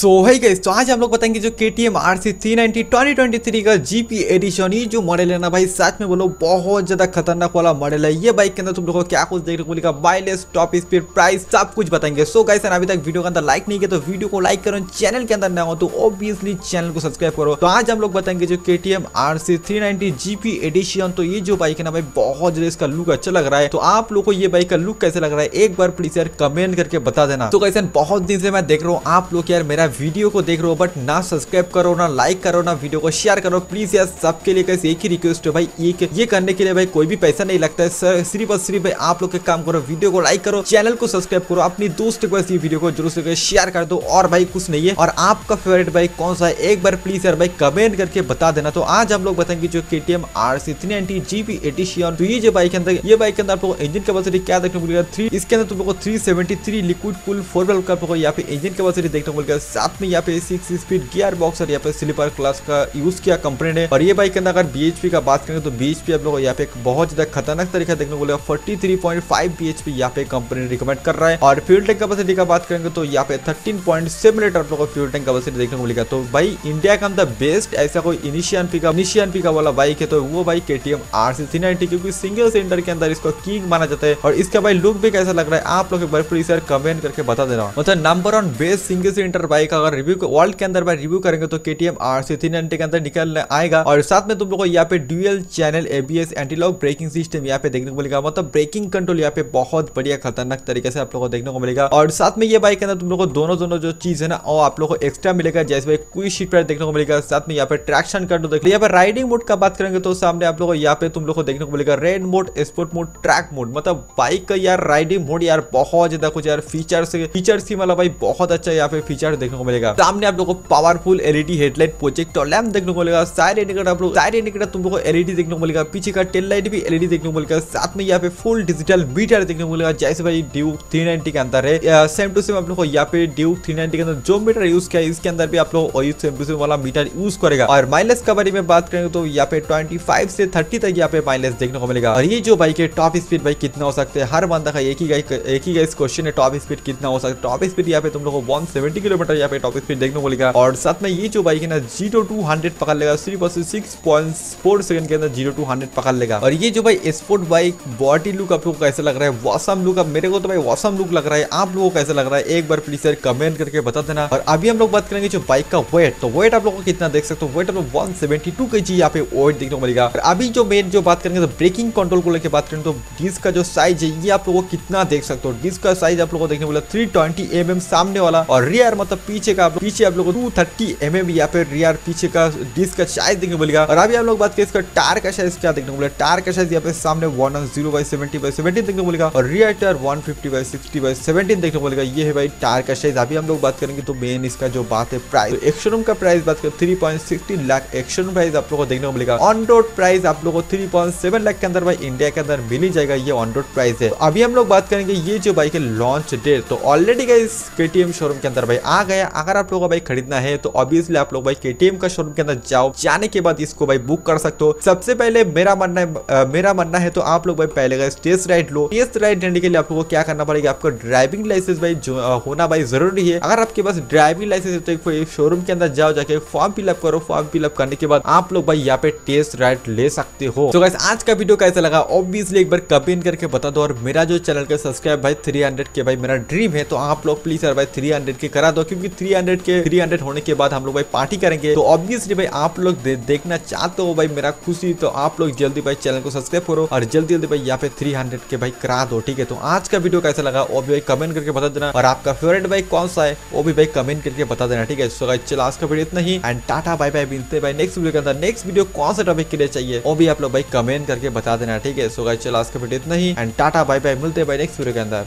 सो है गाइस तो आज हम लोग बताएँगे जो K T M R C three ninety twenty twenty three का जीपी एडिशन ये जो मॉडल है ना भाई, साथ में बोलो, बहुत ज़्यादा खतरनाक वाला मॉडल है। ये बाइक के अंदर तुम लोगों को क्या कुछ देखने को मिलेगा? माइलेज टॉप स्पीड प्राइस सब कुछ बताएँगे। सो गाइस अभी तक वीडियो के अंदर लाइक नहीं किया तो वीडियो को लाइक करो चैनल के अंदर ना हो तो ऑब्वियसली चैनल को सब्सक्राइब करो। तो आज हम लोग बताएँगे जो K T M R C three ninety GP edition तो ये जो बाइक है ना भाई, बहुत ज़्यादा इसका लुक अच्छा लग रहा है। तो आप लोग को ये बाइक का लुक कैसे लग रहा है, एक बार प्लीज़ यार कमेंट करके बता देना। तो कैसे बहुत दिन से मैं देख रहा हूँ, आप लोग यार मेरा वीडियो को देख रहे हो बट ना सब्सक्राइब करो, ना लाइक करो, ना वीडियो को शेयर करो। प्लीज़ यार, सबके लिए कैसे एक ही रिक्वेस्ट है भाई, एक ये करने के लिए भाई कोई भी पैसा नहीं लगता है। सर सिर्फ़ और सिर्फ़ भाई आप लोग के काम करो, वीडियो को लाइक करो चैनल को सब्सक्राइब करो, अपनी दोस्त को ये वीडियो को ज़रूर से शेयर कर दो। और भाई कुछ नहीं है। और आपका फेवरेट बाइक कौन सा है? एक बार प्लीज़ यार भाई कमेंट करके बता देना। तो आज हम लोग बताएँगे जो K T M R C three ninety GP edition तो ये जो बाइक के अंदर, ये बाइक के अंदर आपको इंजन कैपेसिटी क्या देखने को मिलेगा? थ्री इसके अंदर तुम लोग three seventy three liquid cool four wheel का यहाँ पे इंजन कैपेसिटी देखने को मिलेगा। साथ में यहाँ पे सिक्स स्पीड गियर बॉक्स और यहाँ पे स्लीपर क्लास का यूज़ किया कंपनी ने और ये बाइक के अंदर अगर बीएचपी का बात करें तो बीएचपी आप लोग यहाँ पे बहुत ज़्यादा खतरनाक तरीका देखने को मिलेगा। Forty three point five BHP यहाँ पे कंपनी रिकमेंड कर रहा है। और फ्यूल टैंक कैपेसिटी का बात करेंगे तो यहाँ पे थर्टीन पॉइंट सेवन लीटर आप लोग को फ्यूल टैंक कैपेसिटी देखने को मिलेगा। तो भाई इंडिया का अंदर बेस्ट ऐसा कोई इनिशियन पी का इनिशियन पी का वाला बाइक है तो वो बाइक के T M R C ninety क्योंकि सिंगल सिलेंडर के अंदर इसको किंग माना जाता है। और इसका भाई लुक भी कैसा लग रहा है, आप लोग एक बार प्लीज़ यार कमेंट करके बता देना। मतलब number one best single cylinder bike अगर रिव्यू वर्ल्ड के अंदर रिव्यू करेंगे तो K T M R C three के अंदर निकल आएगा। और साथ में तुम लोग को यहाँ पे dual channel ABS anti lock braking system यहाँ पे देखने को मिलेगा। मतलब ब्रेकिंग कंट्रोल यहाँ पे बहुत बढ़िया खतरनाक तरीके से आप लोग को देखने को मिलेगा। और साथ में ये बाइक के अंदर तुम लोग को दोनों दोनों जो चीज़ है ना, वो आप लोग को एक्स्ट्रा मिलेगा, जैसे भाई क्विक शीट पर देखने को मिलेगा। साथ में यहाँ पे ट्रैक्शन कंट्रोल देख यहाँ पे राइडिंग मोड का बात करेंगे तो सामने आप लोग को यहाँ पे तुम लोग को देखने को मिलेगा। Red mode sport mode track mode मतलब बाइक का यार राइडिंग मोड यार बहुत ज़्यादा कुछ यार फीचर्स फीचर्स ही मतलब भाई बहुत अच्छा यहाँ पे फीचर देखने को मिलेगा। सामने आप लोग को powerful LED headlight projector lamp देखने को मिलेगा साइड इंडिकेटर आप लोग साइड इंडिकेटर तुम लोग को एलईडी देखने को मिलेगा, पीछे का टेल लाइट भी एलईडी देखने को मिलेगा, साथ में यहाँ पे फुल डिजिटल मीटर देखने को मिलेगा, जैसे भाई ड्यू थ्री नाइनटी के अंदर है। सेम टू सेम आप लोग को यहाँ पे ड्यू थ्री नाइनटी के अंदर जो मीटर यूज़ किया इसके अंदर भी आप लोग सेम टू सेम वाला मीटर यूज़ करेगा। और माइलेज का बारे में बात करेंगे तो यहाँ पे ट्वेंटी से थर्टी तक यहाँ पे माइलेज देखने को मिलेगा। और ये जो बाइक है टॉप स्पीड बाइक कितना हो सकता है, हर बंदा का एक ही एक ही क्वेश्चन है टॉप स्पीड कितना हो सकता है। टॉप स्पीड यहाँ पे तुम लोग को 170 किलोमीटर यहाँ पे टॉप स्पीड देखने को मिलेगा। और साथ में ये जो बाइक है ना ज़ीरो टू हंड्रेड पकड़ लेगा। सिर्फ़ और सिक्स पॉइंट फोर सेकंड के अंदर ज़ीरो टू हंड्रेड पकड़ लेगा। और ये जो भाई स्पोर्ट बाइक बॉडी लुक आप लोग को लग रहा है? वॉसम लुक अब मेरे को तो भाई वॉसम लुक लग रहा है। आप लोगों को कैसा लग रहा है? एक बार प्लीज़ सर कमेंट करके बता देना। और अभी हम लोग बात करेंगे जो बाइक का वेट तो वेट आप लोग को कितना देख सकते हो? वेट आप लोग वन सेवेंटी टू के जी यहाँ पे वेट देखने को मिलेगा। और अभी जो मेन जो बात करेंगे तो ब्रेकिंग कंट्रोल को लेकर बात करें तो डिस्क का जो साइज़ है, ये आप लोगों को कितना देख सकते हो? डिस्क का साइज़ आप लोगों को देखने को मिला थ्री ट्वेंटी एम सामने वाला। और रियर मतलब पीछे का पीछे आप लोग टू थर्टी एम एम यहाँ पे रियर पीछे का डिस्क का साइज़ देखने को मिलेगा। और अभी हम लोग बात करें इसका टायर का साइज़ क्या देखने को मिलेगा? टायर का साइज़ यहाँ पे सामने one zero by seventy by seventeen देखने को मिलेगा। और rear tyre one fifty by sixty by seventeen देखने को मिलेगा। ये है भाई टायर का साइज़ अभी हम लोग बात करेंगे तो मेन इसका जो बात है प्राइस तो एक्शोरूम का प्राइस बात करें three point sixteen lakh ex showroom price आप लोग को देखने को मिलेगा। ऑन रोड प्राइस आप लोग को थ्री पॉइंट सेवन लाख के अंदर भाई इंडिया के अंदर मिल ही जाएगा। ये ऑन रोड प्राइस है। अभी हम लोग बात करेंगे ये जो बाइक है लॉन्च डेट तो ऑलरेडी का इस के शोरूम के अंदर भाई आ गया अगर आप लोगों को भाई खरीदना है तो ऑब्वियसली आप लोग भाई के का शोरूम के अंदर जाओ, जाने के बाद इसको भाई बुक कर सकते हो। सबसे पहले मेरा मानना है मेरा मानना है तो आप लोग भाई पहले का टेस्ट राइड लो। टेस्ट राइड लेने के लिए आप लोगों को क्या करना पड़ेगा, आपको ड्राइविंग लाइसेंस भाई होना भाई ज़रूरी है। अगर आपके पास ड्राइविंग लाइसेंस है तो शोरूम के अंदर जाओ, जाके फॉर्म फिलअप करो। फॉर्म फिलअप करने के बाद आप लोग भाई यहाँ पे टेस्ट राइड ले सकते हो। तो गाइस आज का वीडियो कैसा लगा? ऑब्वियसली एक बार कमेंट करके बता दो, और मेरा जो चैनल का सब्सक्राइब भाई 300 के भाई मेरा ड्रीम है तो आप लोग प्लीज़ यार भाई 300 के करा दो, क्योंकि 300 के 300 होने के बाद हम लोग भाई पार्टी करेंगे। तो ऑब्वियसली भाई आप लोग दे, देखना चाहते हो भाई मेरा खुशी तो आप लोग जल्दी भाई चैनल को सब्सक्राइब करो और जल्दी जल्दी भाई यहाँ पे 300 के भाई करा दो ठीक है? तो आज का वीडियो कैसा लगा वो भी भाई कमेंट करके बता देना। और आपका फेवरेट भाई कौन सा है वो भी भाई कमेंट करके बता देना ठीक है? सो गाइस चलो आज का वीडियो इतना ही एंड टाटा बाय बाय मिलते भाई नेक्स्ट वीडियो के अंदर। नेक्स्ट वीडियो कौन सा टॉपिक के लिए चाहिए वो भी आप लोग भाई कमेंट करके बता देना ठीक है? सो गाइस चलो आज का वीडियो इतना ही एंड टाटा बाय बाय मिलते भाई नेक्स्ट वीडियो के अंदर।